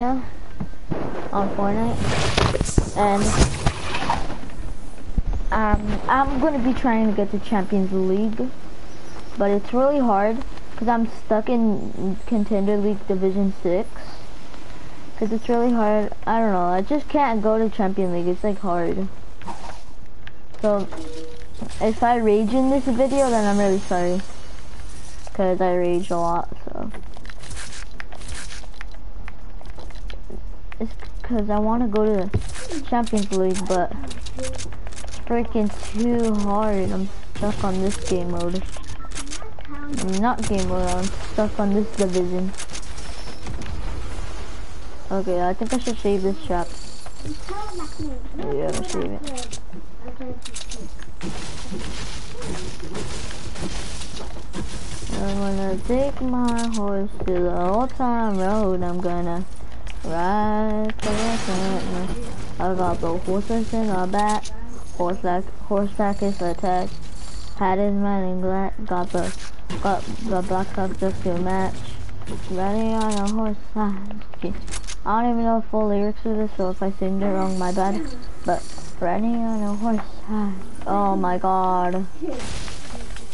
on Fortnite, and um, I'm gonna be trying to get to Champions League, but it's really hard because I'm stuck in Contender League Division 6, because it's really hard, I don't know, I just can't go to Champion League, it's like hard. So, if I rage in this video, then I'm really sorry, because I rage a lot, so. It's because I want to go to the Champions League, but it's freaking too hard. I'm stuck on this game mode. I'm not game mode, I'm stuck on this division. Okay, I think I should save this trap. Yeah, I'm save it. I'm gonna take my horse to the old time road. I'm gonna Right I got the horses in the back. Horseback, horseback is attached. Hat is man in black. Got the got the black cup just to match. Ready on a horse. Ah, I don't even know the full lyrics of this, so if I sing it wrong, my bad. But ready on a horse. Ah, oh my god.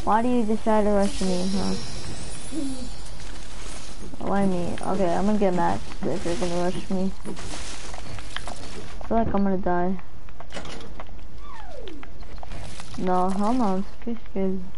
Why do you try to rush me, huh? Why me? Okay, I'm gonna get mad if you're gonna rush me. I feel like I'm gonna die. No, hold on, I'm.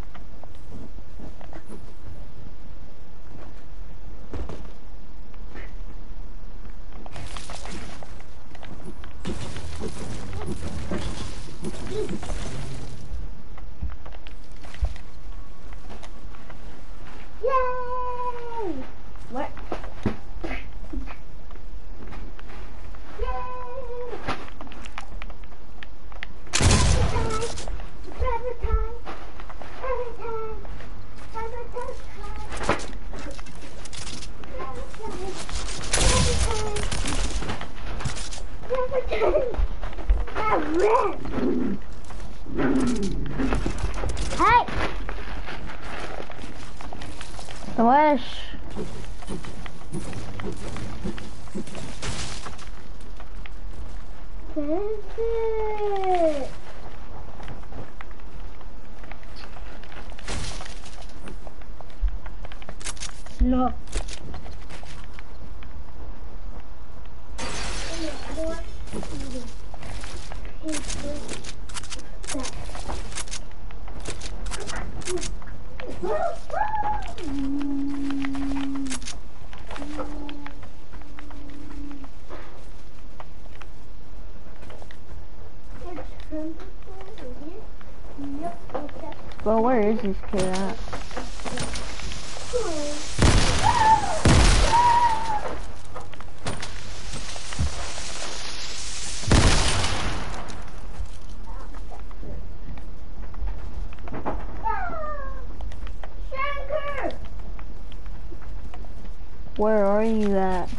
Where are you at?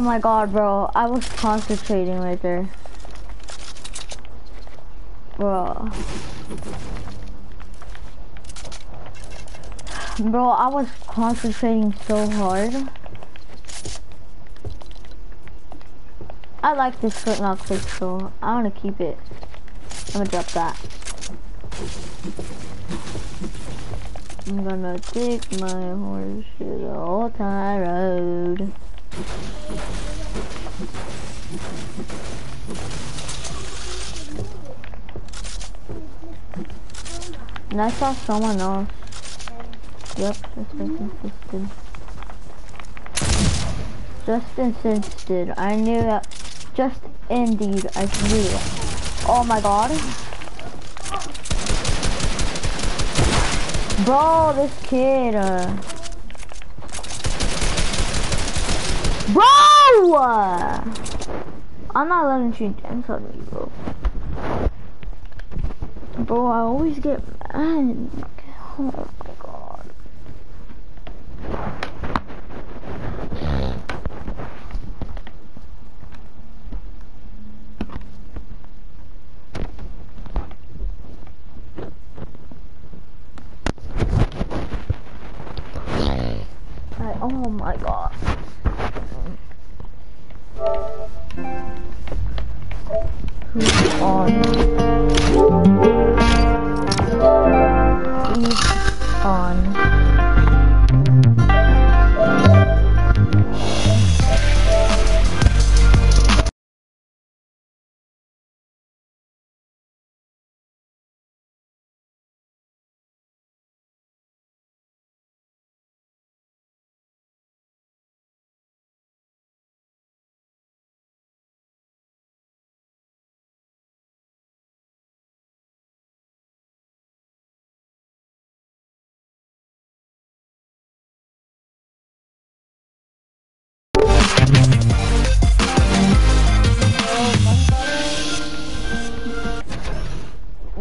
Oh my god, bro. I was concentrating right there. Bro. Bro, I was concentrating so hard. I like this foot not quick, so I want to keep it. I'm gonna drop that. I'm gonna take my horse to the old time road. And I saw someone else. Yep, this person existed. just insisted. I knew that. Just indeed, I knew it. Oh my god. Bro, this kid. Uh... Bro! I'm not letting you dance on me, bro. Bro, I always get mad.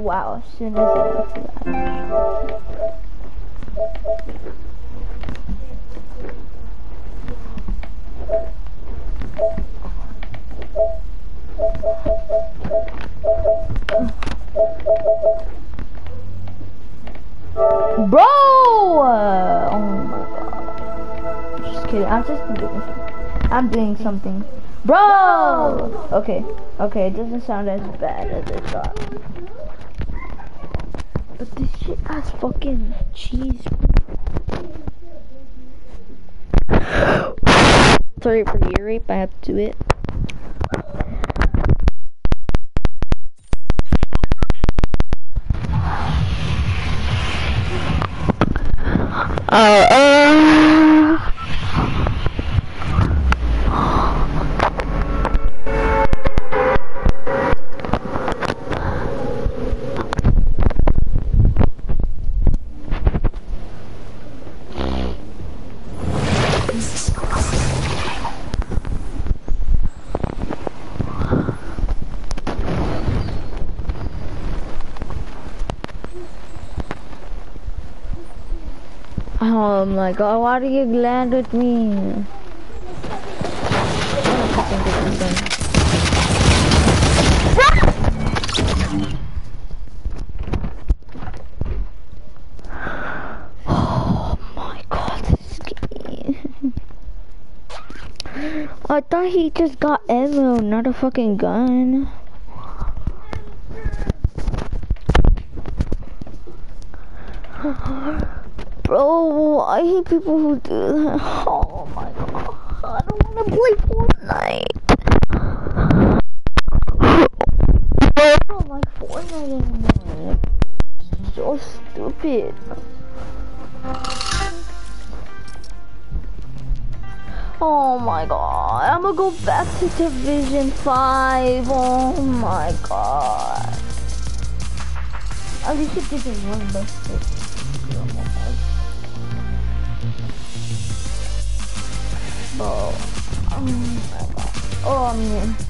Wow, as soon as I went to that. Bro! Oh my god. Just kidding. I'm just doing something. I'm doing something. Bro! Okay, okay, it doesn't sound as bad as I thought. But this shit has fucking cheese. Sorry for the ear rape, I have to do it. Uh, uh. Oh my god, why did you land with me? Oh my god, this game. I thought he just got ammo, not a fucking gun. Bro, I hate people who do that. Oh my god. I don't want to play Fortnite. I don't like Fortnite anymore. It's So stupid. Oh my god. I'm gonna go back to Division 5. Oh my god. At least it didn't run Oh, oh god. Oh man. Woo!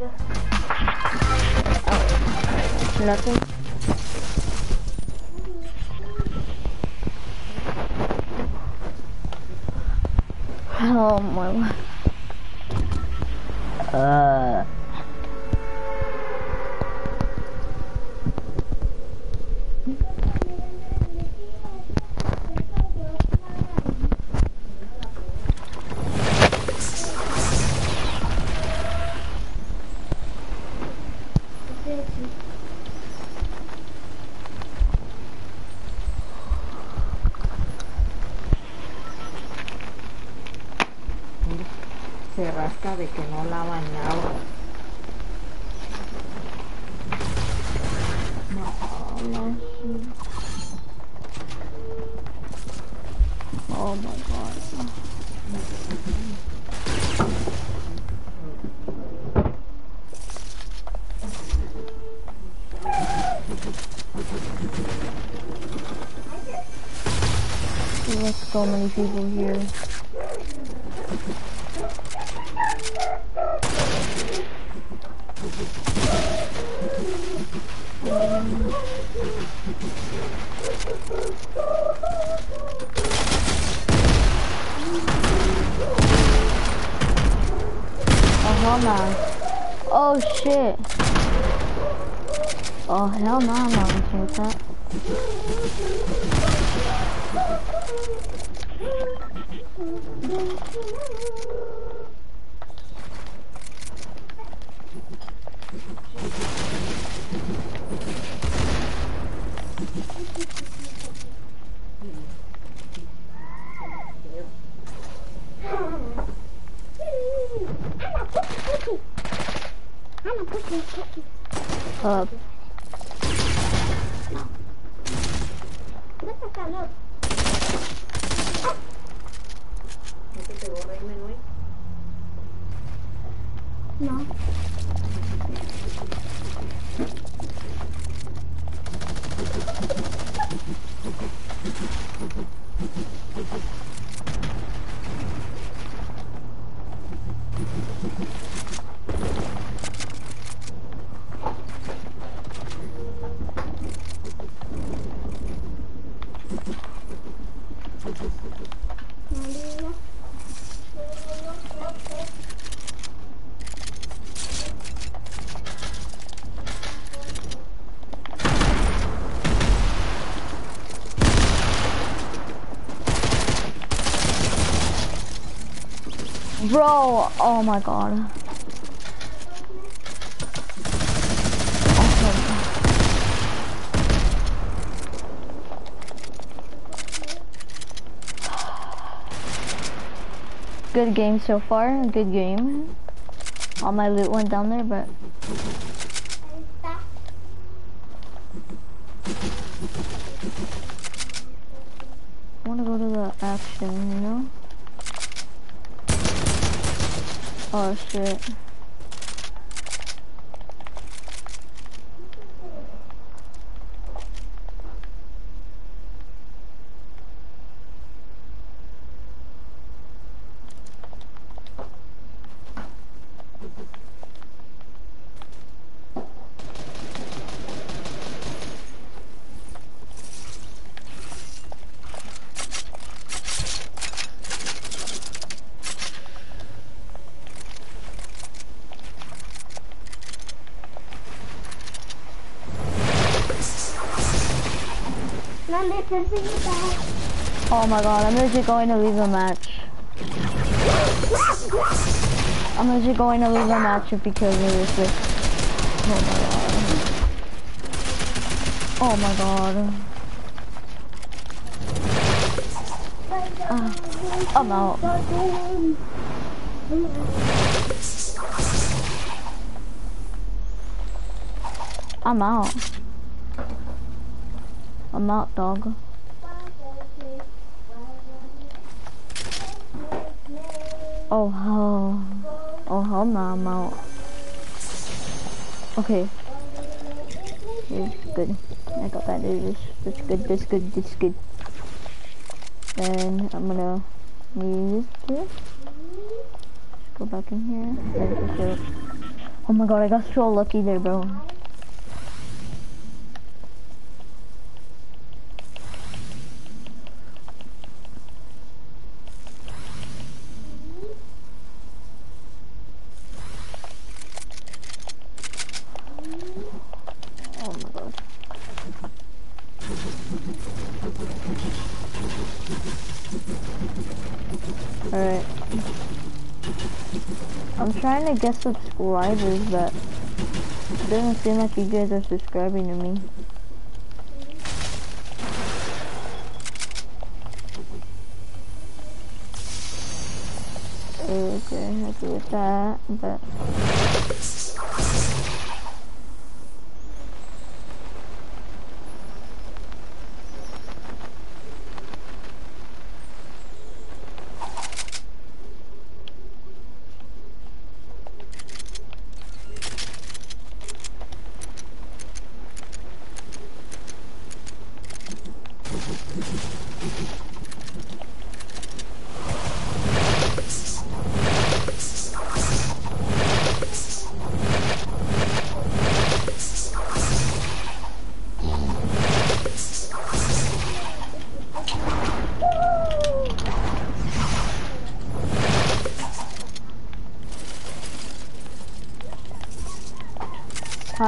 ¿Qué miras? Nothing. Oh my. Uh. De que no la ha bañado. Oh my god. There's so many people here. Oh hell no. Oh shit. Oh hell no, I'm not messing with that. Uh, ¿No se te borra el menú? No. bro, Oh, oh my god. Oh my god. Good game so far, good game. All my loot went down there, but I wanna go to the action, you know? Oh shit. Oh my god, I'm legit going to leave a match. I'm legit going to leave a match kills me this. Oh my god. Oh my god. Ah, I'm out. I'm out. I'm out, dog. Oh. Oh, oh hell no, I'm out. Okay. It's good. I got that. This, that's good, that's good, that's good. Then I'm gonna use this. Go back in here. Oh my god, I got so lucky there, bro. Oh my god. Alright. I'm trying to get subscribers, but it doesn't seem like you guys are subscribing to me.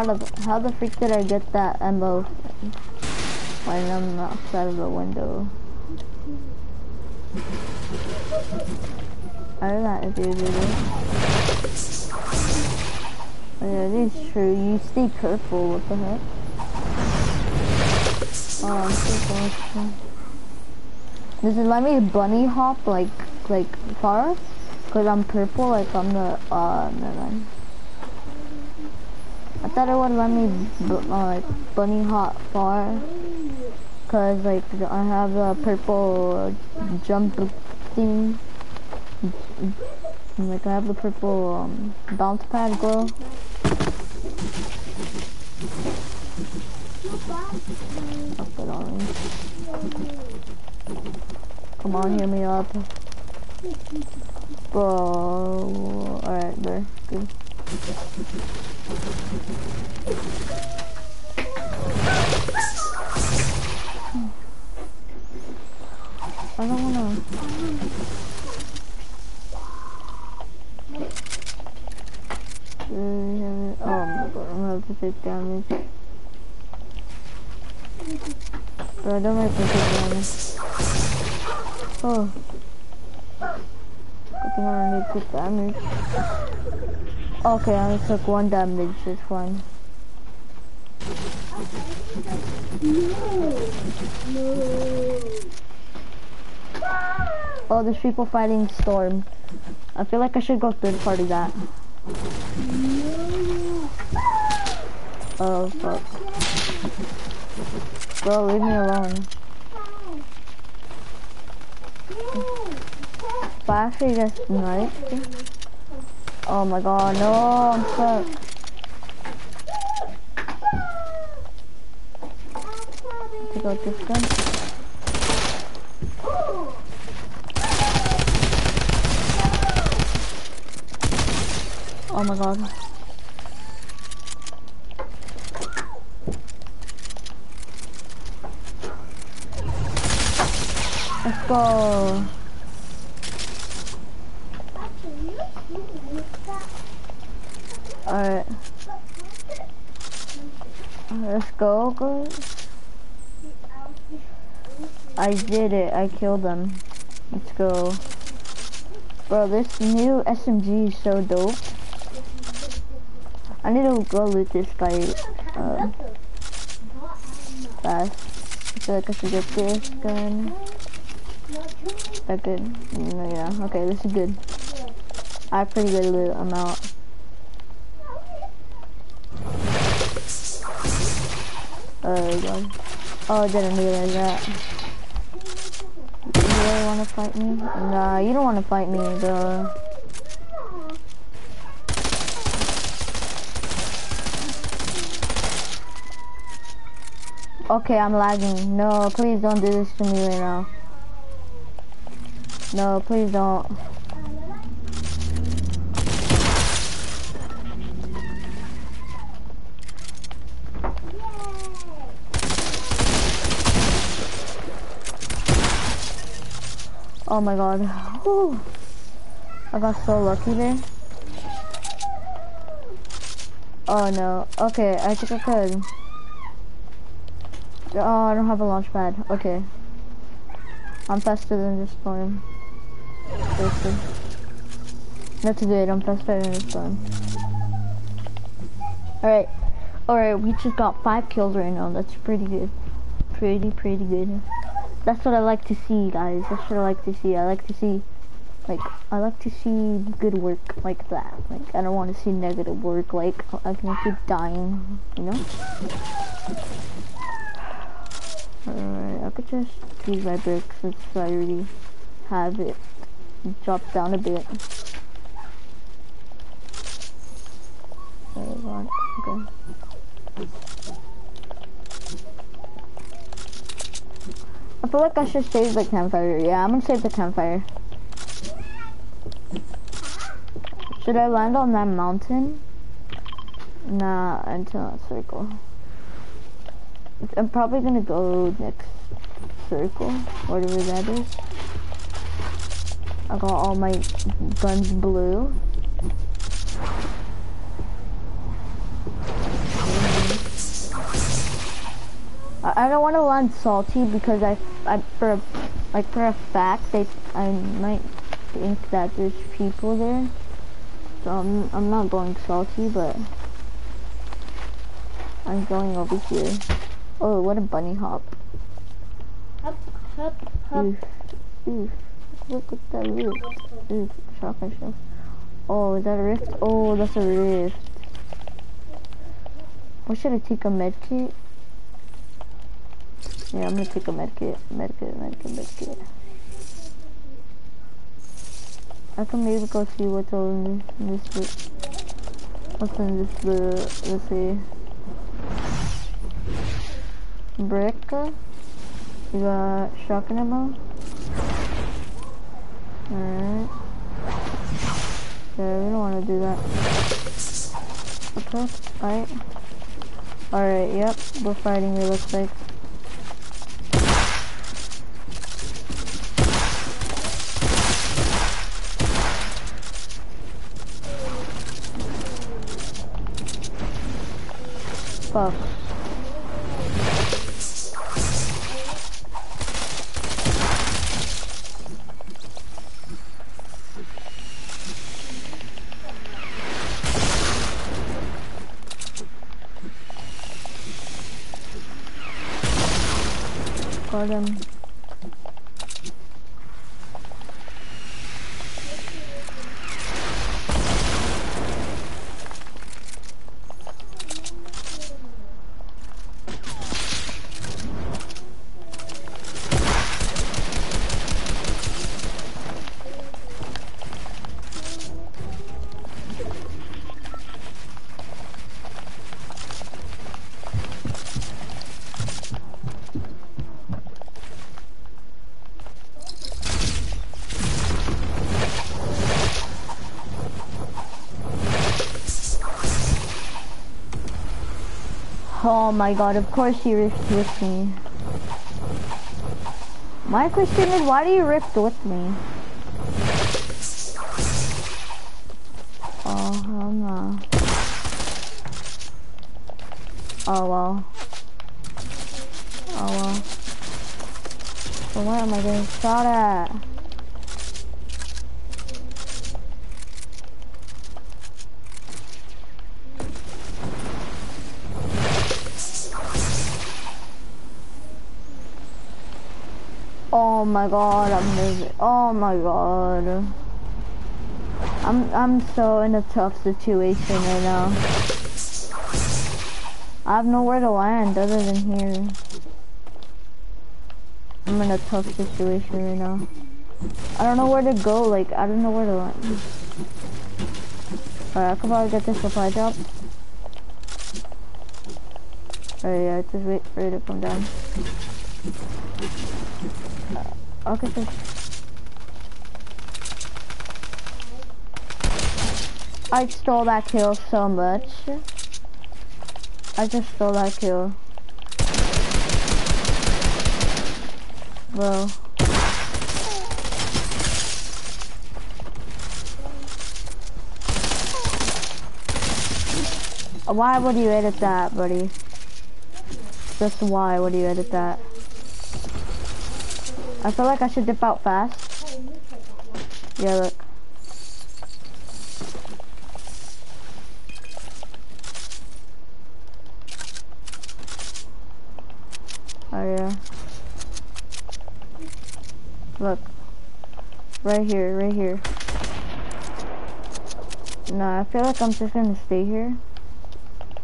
How the how the freak did I get that ammo when I'm outside of the window? I don't know if you do this. Oh yeah, it is true. You stay careful. What the heck? Oh, I'm so close. Does it let me bunny hop like like far? Cause I'm purple, like I'm the uh never mind. I thought it would let me uh, like bunny hop far. Cause like I have a purple jump thing. Like I have the purple um, bounce pad it on. Come on, hear me up. Bro, alright, there, good. I don't wanna. Oh my god, I'm gonna have to take damage. Bro, don't make me take damage. Oh. I think I don't need to take damage. Okay, I only took one damage, it's fine. Oh, there's people fighting Storm. I feel like I should go third party that. Oh, fuck. Bro, leave me alone. But actually just sniped. Oh my god, no, I'm stuck. Take out this gun. Oh my god. Let's go. Alright. Let's go, guys. I did it. I killed them. Let's go. Bro, this new SMG is so dope. I need to go loot this guy uh, fast. I feel like I should get this gun. That good? No, yeah. Okay, this is good. I have pretty good loot. I'm out. Oh god. Oh, I didn't realize that. You really wanna fight me? Nah, you don't wanna fight me, bro. Okay, I'm lagging. No, please don't do this to me right now. No, please don't. Oh my god. Whew. I got so lucky there. Oh no. Okay, I think I could. Oh, I don't have a launch pad. Okay. I'm faster than this storm. That's good, I'm faster than this storm. Alright. Alright, we just got five kills right now. That's pretty good. Pretty, pretty good. That's what I like to see, guys. That's what I like to see. I like to see, like, I like to see good work like that. Like, I don't want to see negative work. Like, I can keep dying, you know? Alright, I could just use my bricks since I already have it dropped down a bit. Okay. I feel like I should save the campfire. Yeah, I'm gonna save the campfire. Should I land on that mountain? Nah, until that circle. I'm probably gonna go next circle, whatever that is. I got all my guns blue. I, don't want to land salty because I, I for a, like for a fact they I might think that there's people there. So I'm I'm not going salty, but I'm going over here. Oh, what a bunny hop. Hop, hop, hop. Oof, oof. Look at that roof. Oof, shotgun. Oh, is that a rift? Oh, that's a rift. What should I take a med kit? Yeah, I'm gonna take a med kit. Med kit, med kit, med kit. I can maybe go see what's in this, this What's in this, the, let's see. Brick. You got shotgun ammo. Alright. Yeah, we don't want to do that. Okay, alright. Alright, yep, we're fighting it looks like. Fuck. Got him. Oh my god, of course you rift with me. My question is, why do you rift with me? Oh, hell no. Oh well. Oh well. So where am I getting shot at? Oh my god, I'm moving. Oh my god. I'm I'm so in a tough situation right now. I have nowhere to land other than here. I'm in a tough situation right now. I don't know where to go, like, I don't know where to land. Alright, I could probably get this supply drop. Alright, yeah, just wait for it to come down. Okay, sir. I stole that kill so much. I just stole that kill. Bro. Why would you edit that, buddy? Just why would you edit that? I feel like I should dip out fast. Yeah, look. Oh yeah. Look. Right here, right here. No, I feel like I'm just gonna stay here.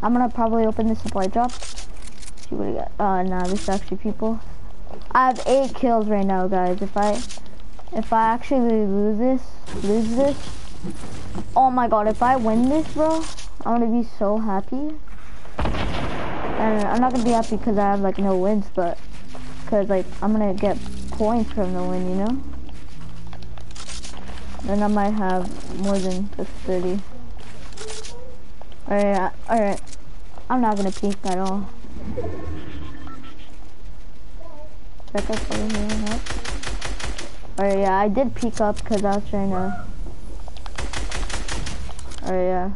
I'm gonna probably open the supply drop. See what we got. Uh, nah, this is actually people. I have eight kills right now, guys. If I, if I actually lose this, lose this. Oh my god, if I win this, bro, I'm gonna be so happy. And I'm not gonna be happy because I have like no wins, but because like I'm gonna get points from the win, you know. Then I might have more than just 30. Alright, alright. I'm not gonna peek at all. That up. Alright, oh, yeah, I did peek up because I was trying to... Alright, yeah.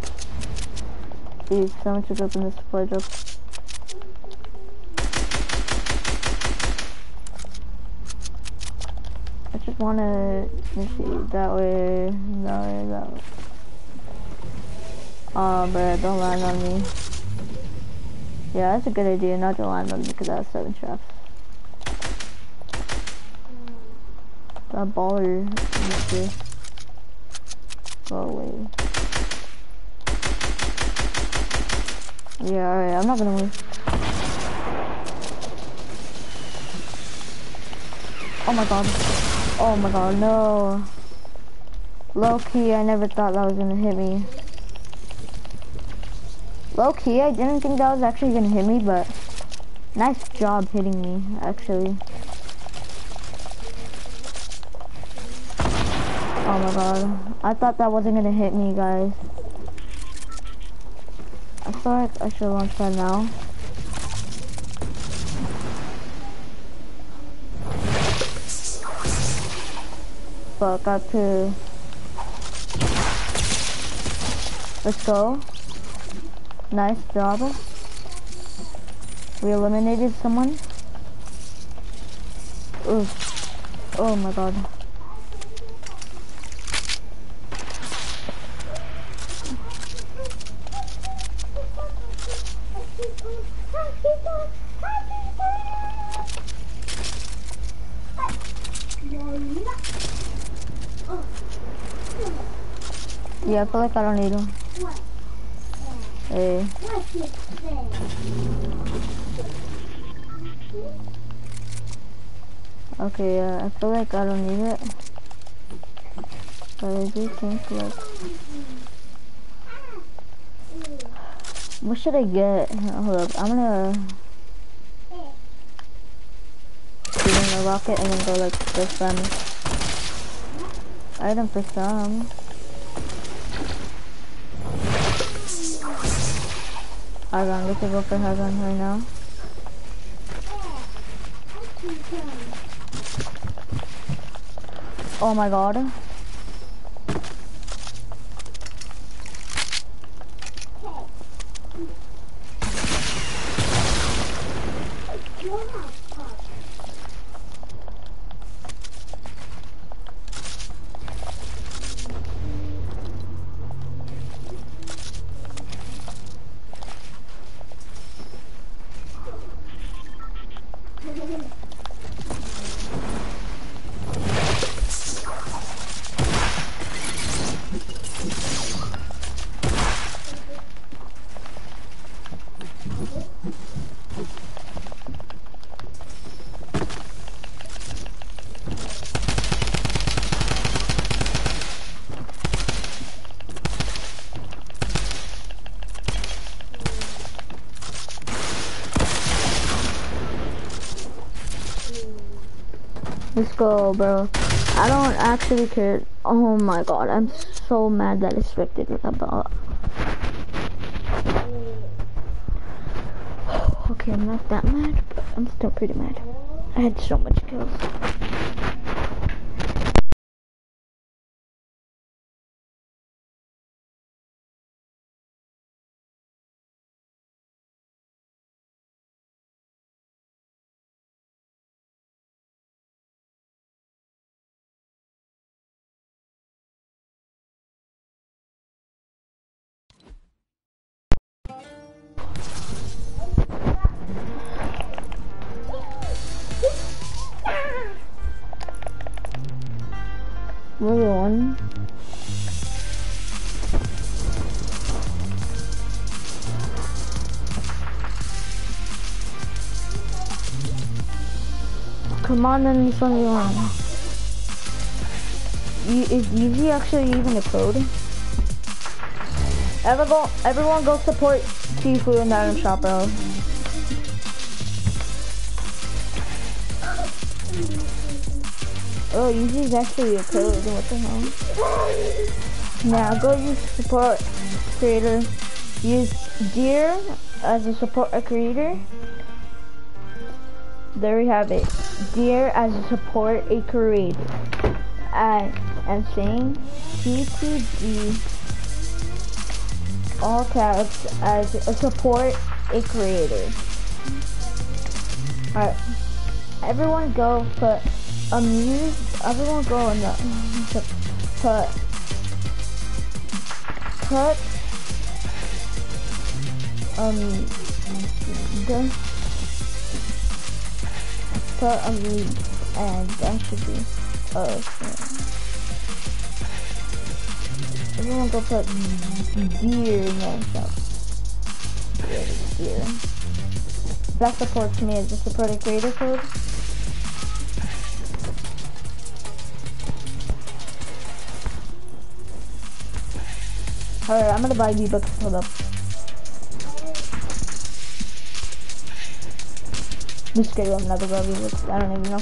Jeez, someone should open this supply drop. I just wanna, see, that way, that way, that way. Oh, don't land on me. Yeah, that's a good idea, not to land on me because I have seven traps. That baller, mister. Go away. Yeah, alright, I'm not gonna win. Oh my god. Oh my god, no. Low key, I never thought that was gonna hit me. Low key, I didn't think that was actually gonna hit me, but nice job hitting me, actually. Oh my god. I thought that wasn't gonna hit me, guys. I feel like I should launch that now. But got to... Let's go. Nice job. We eliminated someone. Ooh. Oh my god. Yeah, I feel like I don't need. Hey. Okay, yeah, I feel like I don't need it. Think like... What should I get? Hold up, I'm gonna... Shoot in the rocket and then go like this one. Item for some. Hagan, we could go for Hagan right now. Oh my god. Go, bro. I don't actually care. Oh my god, I'm so mad that I expected about. Okay, I'm not that mad, but I'm still pretty mad. I had so much kills. On. Come on, then. You, is Yeezy actually even a code? Everyone, everyone go support in the item shop, bro. Oh, Yeezy's actually a code. What the hell? Now go use support creator. Use Deer as a support a creator. There we have it. Deer as a support a creator. And and saying TTG all caps as a support a creator. Alright. Everyone go put amuse everyone go in the put put put um the put amuse and that should be uh everyone go put deer in the shop. Deer, deer. That supports me as a supported creator code. Alright, I'm gonna buy V-Bucks. Hold up. Just kidding, I'm never gonna V-Bucks. I don't even know.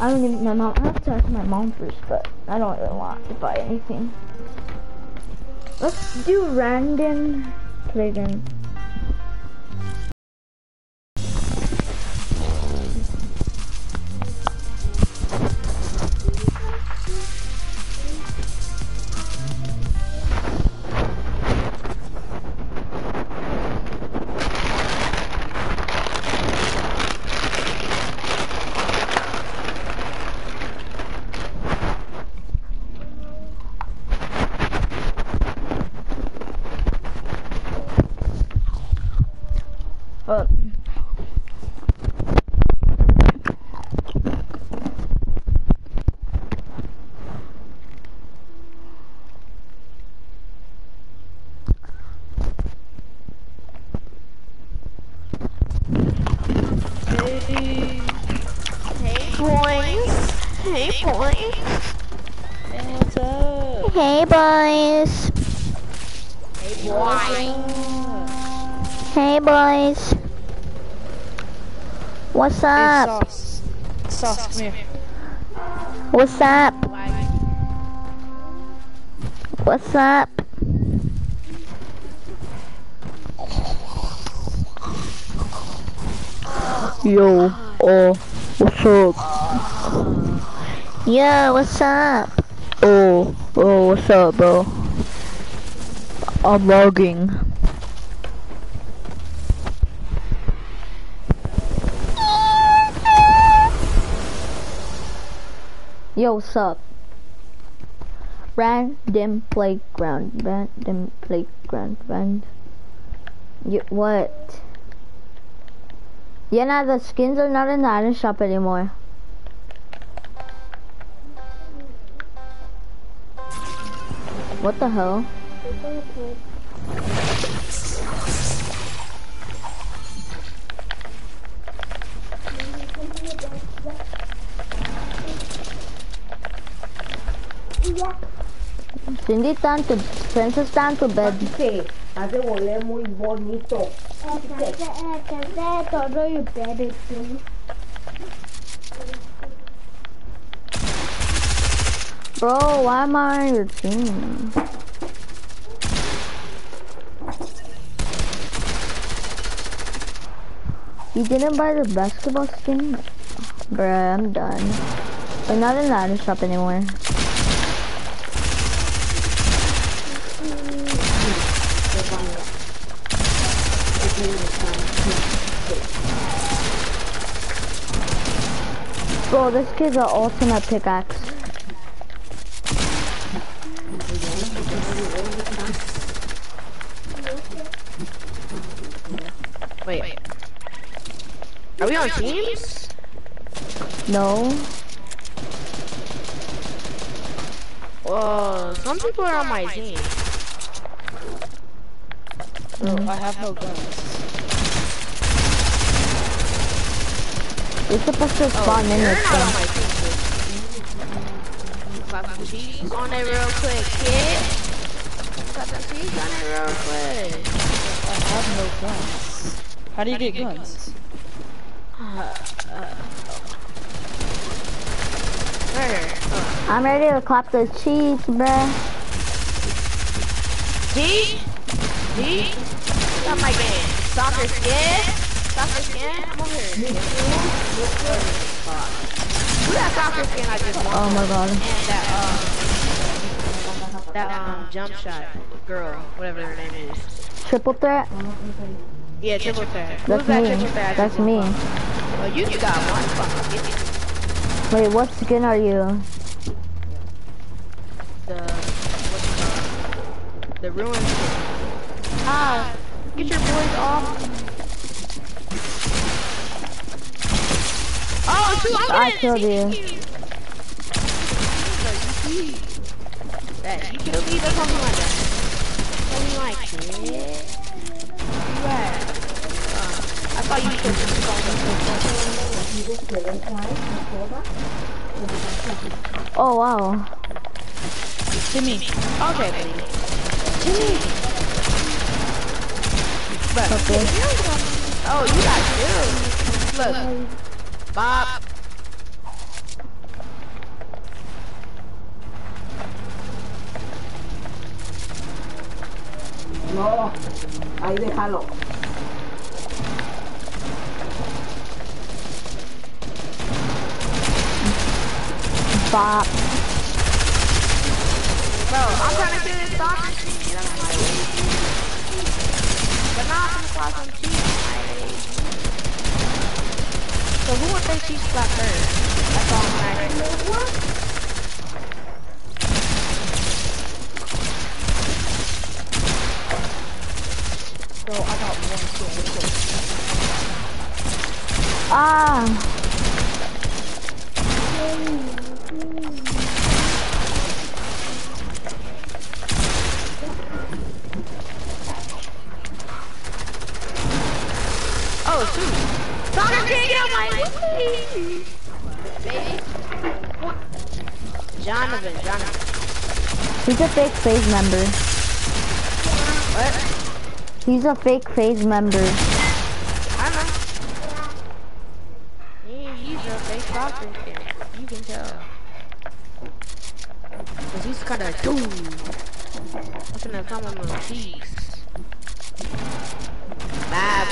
I don't even, my mom, I have to ask my mom first, but I don't really want to buy anything. Let's do random playground. Boys. Hey boys. What's Hey, up? Sauce. Sauce, come here. What's up? What's up? Yo, oh, what's up? Yo, what's up? Oh, oh, what's up, bro? I'm logging. Yo, what's up? Random playground, random playground, random. You, what? Yeah, now the skins are not in the item shop anymore. What the hell? Cindy tanto, Princess tanto bed. Hace volé muy bonito. todo y better too. Bro, why am I on your team? You didn't buy the basketball skin? Bruh, I'm done. We're not in the item shop anymore. Bro, this kid's an ultimate pickaxe. Are we on teams? No. uh, some people are on my team. Bro, I have no guns. You're supposed to spawn in You're this not on thing. my team. Clap some cheese on it real quick, kid. Clap some cheese on it real quick. I have no guns. How do you get guns? Where? Oh. I'm ready to clap the cheese, bruh. D? D? Got my game. Soccer skin? Soccer skin? I'm over here. Who that soccer skin I just won? Oh my god. And that, uh, that, um, jump shot girl, whatever her name is. Triple threat? Yeah, triple threat. That's that me. triple threat? That's me. won? Oh, you got one. Wait, what skin are you? The, what's it called? The ruin skin. Ah, get your boys off. Oh, shoot, I'm I killed you. That, you killed me, that's something like that. Something like it. Uh, I thought you killed me. Oh wow. Timmy. Okay, buddy. But, Okay. oh, you got two. Look. Bob. No, ahí déjalo. Bop. Bro, I'm trying to kill this soccer So who would they cheese slap first? That's all I'm asking. Bro, I got one kill. Ah. Baby. Jonathan, Jonathan. He's a fake FaZe member. What? He's a fake FaZe member. I know. He, he's a fake soccer. You can tell. Cause he's kinda doom. I'm gonna come on the cheese. Bad.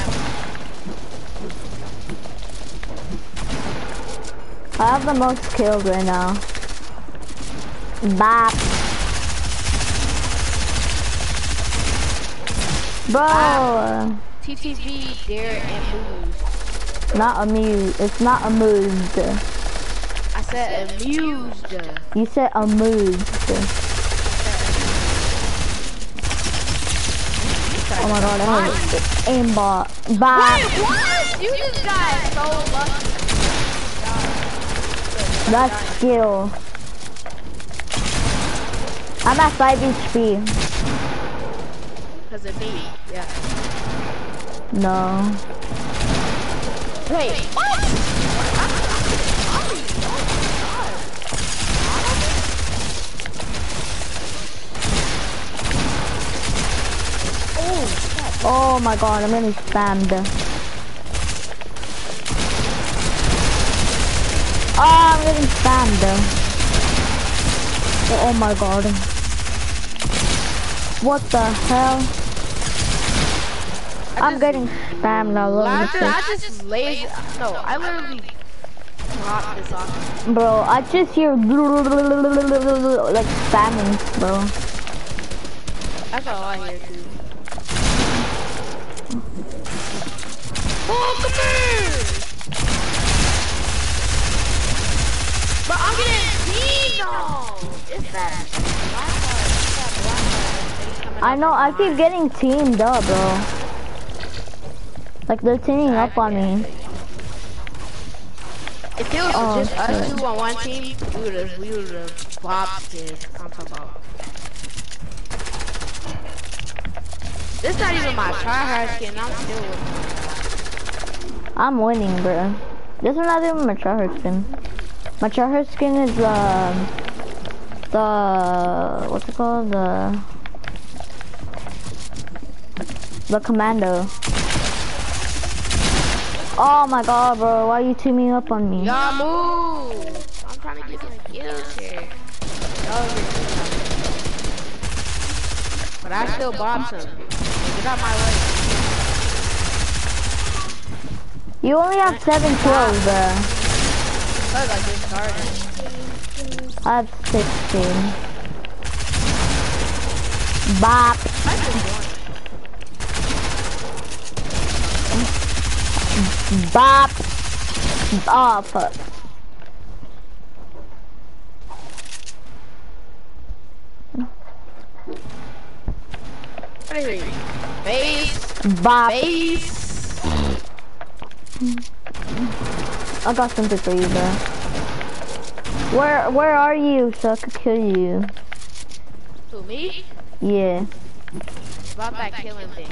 I have the most kills right now. Bop. Bro, TTV, Dare, and Booze. not amused. It's not amused. I said amused. You said amused. Oh my god, I have aimbot. Bop. Wait, what? You just got so lucky. That's skill. I'm at 5 HP. Cause of me. Yeah. No. Wait, what? Oh my god, I'm getting spammed. Oh, I'm getting spammed. Oh my god. What the hell? I'm getting spam now. over the I just lazy. No, I literally dropped this off. Bro, I just hear like spamming, bro. That's all I hear too. Oh, come here! But I'm getting Dino! It's that. It's that black one. that he's coming I know, I keep getting teamed up, bro. Like they're teaming up on me. If it was Oh, just us shit. two on one team, we would have we would have. I'm talking about. This not even my tryhard skin. I'm still with I'm winning, bro. This is not even my tryhard skin. My tryhard skin is um the what's it called the the commando. Oh my god, bro! Why are you teaming up on me? Y'all move. I'm trying to get some kills here. Y'all get here. But I still bombed him. Get out my way. You only have seven kills, bro. Cause I have sixteen. Bop. I. Bop. Oh, fuck. Base. Bop. Base. I got something for you, bro. Where Where are you so I could kill you? To me? Yeah. About that killing thing.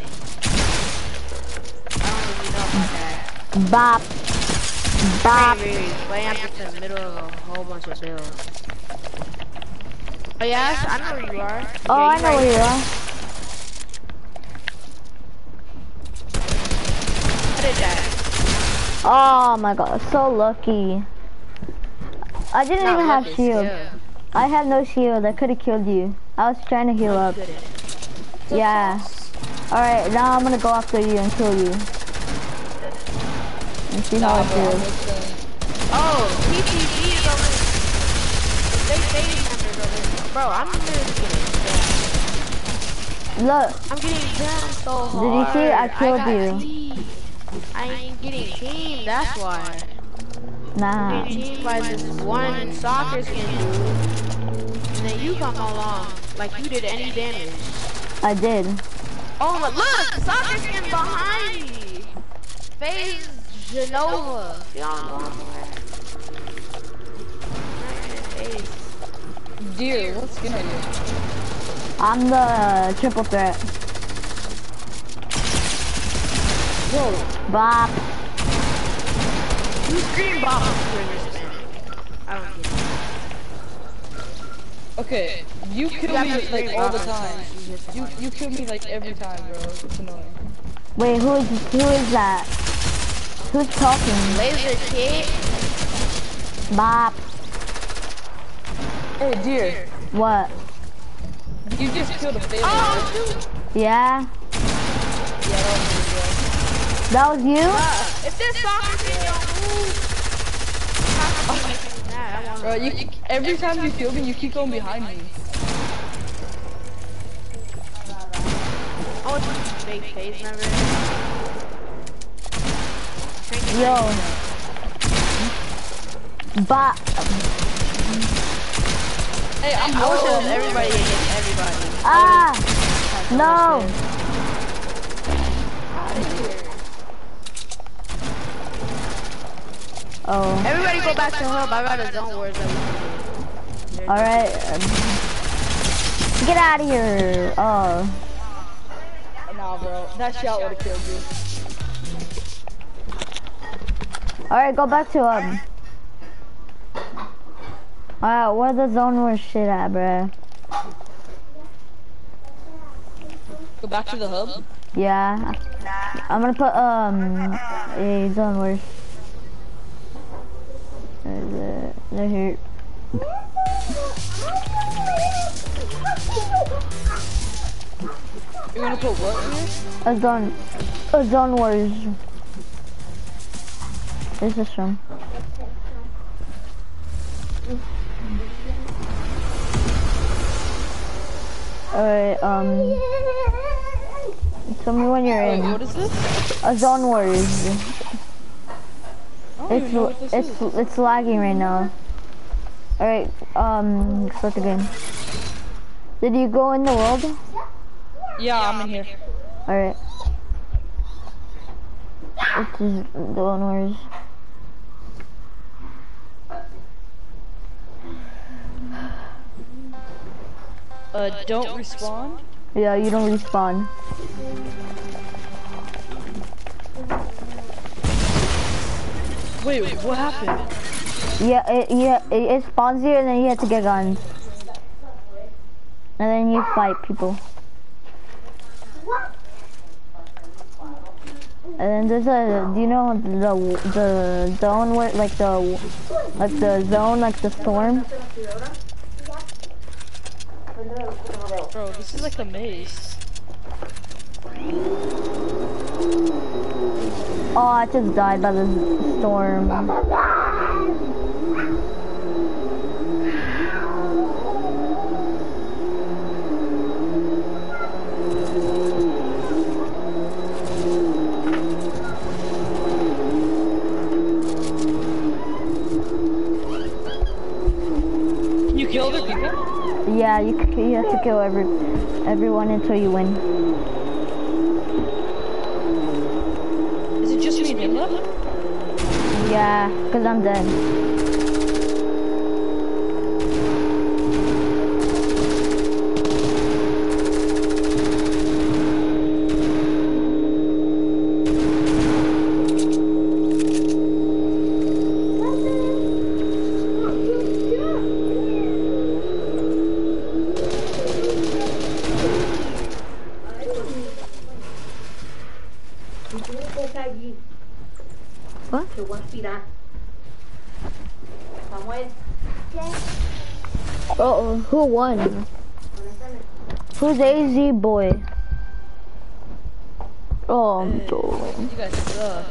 I don't really know about that. Bop. Bop. Way up in the middle of a whole bunch of. Oh yes, I know where you are. Oh, Yeah, I know right where you are. What is that? Oh my god, so lucky. I didn't even have shield. still. I had no shield. I could have killed you. I was trying to heal up. Yeah. Alright, now I'm gonna go after you and kill you. And see how Nah, I'm feels. just. Oh, PTG is over. They numbers over. Bro, I'm literally getting down. Look, I'm getting down so hard. Did you see? I killed got you. I ain't getting teamed, that's why. Nah. Getting teamed by this one soccer skin dude. And then you come along like you did any damage. I did. Oh my, look! Soccer skin behind me! FaZe Genova. Y'all know FaZe. Dear, what skin are you? I'm the triple threat. Whoa, Bop. You scream bomb during this man. I don't get it. okay, you kill me like all the time. you You kill me like every time, bro. It's annoying. Wait, who is who is that? Who's talking? Laser kid. Bop. Hey, dear, What? you just killed a favorite. Oh, shoot. Yeah? Yeah, that was me, That was you? If this soccer skin don't move. Bro. Bro, you, you every time you kill me, you keep going behind me. want to fake FaZe member. Yo. Bop. Hey, I'm I wish it was low. everybody against everybody. Ah! No! Oh. Everybody go back to hub. I got a zone wars that we can do. Alright. um, Get out of here. Oh. Nah, bro. That shot would have killed you. Alright, go back to um. Alright, where the zone war shit at, bruh? Go back to the hub. Yeah. I'm gonna put um a zone wars. There's a, they're. You're gonna put what in? A zone, a zone wars. This is from. Alright, um, tell me when you're in. what is this? A zone wars. I don't even know what It's it's is. it's lagging right now. Alright, um, start the game. Did you go in the world? Yeah, I'm in here. Alright. This is zone wars. Uh, don't respond. Yeah, you don't respawn. Wait, what happened? Yeah, it, yeah, it, it spawns you and then you have to get guns. And then you fight people. And then there's a, do you know the the zone where, like the, like the zone, like the storm? Bro, this is like a maze. Oh, I just died by the storm. You kill other people? Yeah, you, you have to kill every everyone until you win. Yeah, cause I'm dead. Won? Who's AZ boy? Oh, I'm so- You guys suck.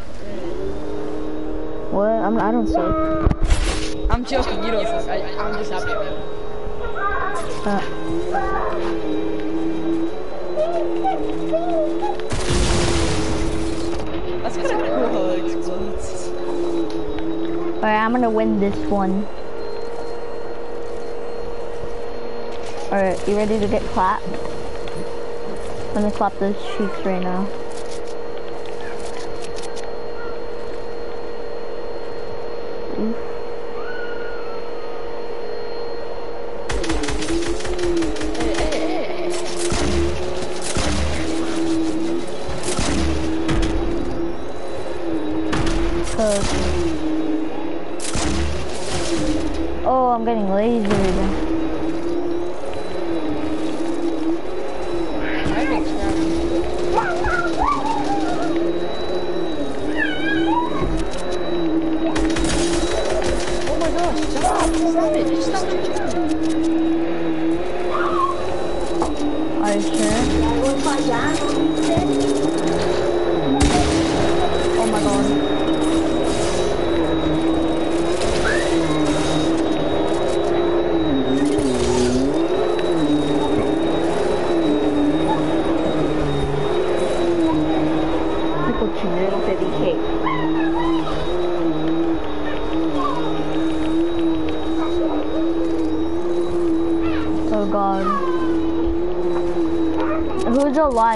what? I'm, I don't say. I'm joking, you don't suck. I, I'm just happy. Uh, That's kind of cool how it explodes. Alright, I'm gonna win this one. Alright, you ready to get clapped? I'm gonna clap those cheeks right now.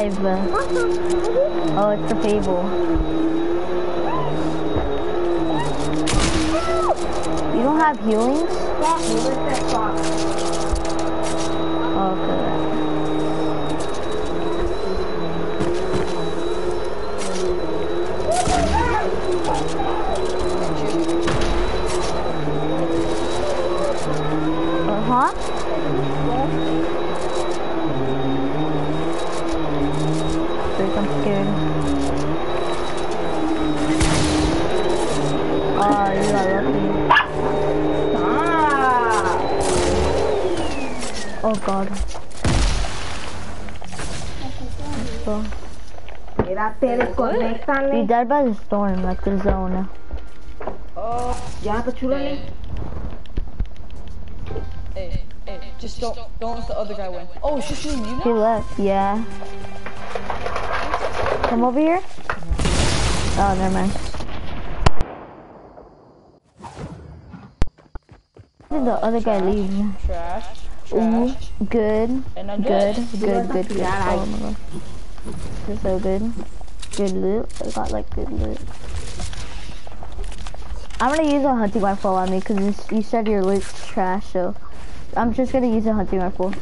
Alive? Oh, it's the Fable. You don't have healings? Oh god. Eh, eh, so, Espérate, you desconéctale. died by the storm, like the zone. Oh, Ya, pues chúlale. hey, hey, just don't, don't let the other guy win. Oh, it's just me and you He left, yeah. Come over here. Oh, never mind. Where did the other guy leave? Trash, Ooh, Mm-hmm. trash. Good. Good. Good. Good. Good. good. Oh my god. This is so good. Good loot. I got like good loot. I'm gonna use a hunting rifle on me because you said your loot's trash, so I'm just gonna use a hunting rifle.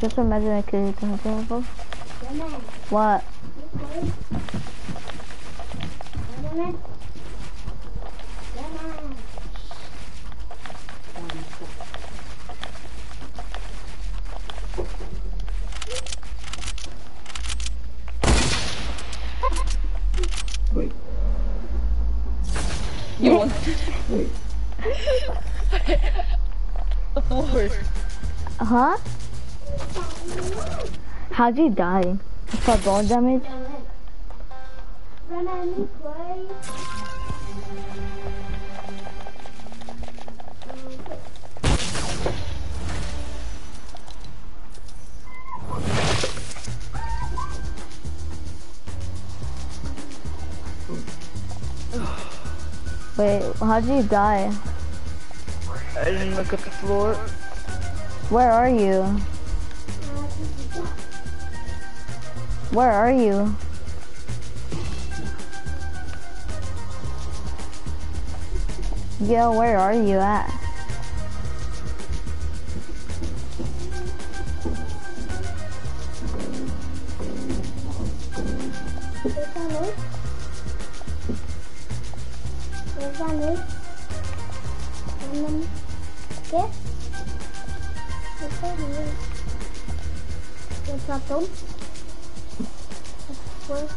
Just imagine I could use a hunting rifle. What? Huh? How'd you die? For bone damage? Wait, how'd you die? I didn't look at the floor. Where are you? Where are you? Yo, where are you at? Bien. ¿El ratón? ¿Puedes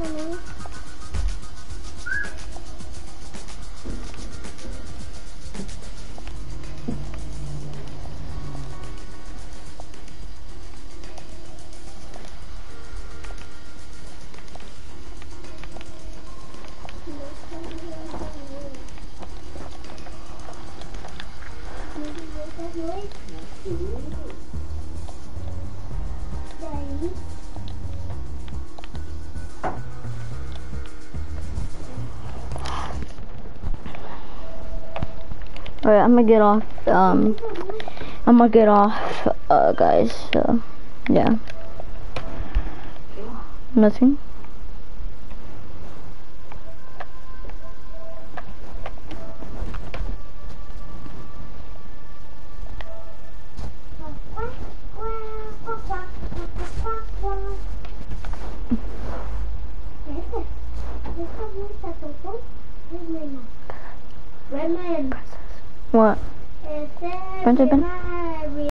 Alright, I'm gonna get off, um, I'm gonna get off, uh, guys, so, yeah. Nothing? Tema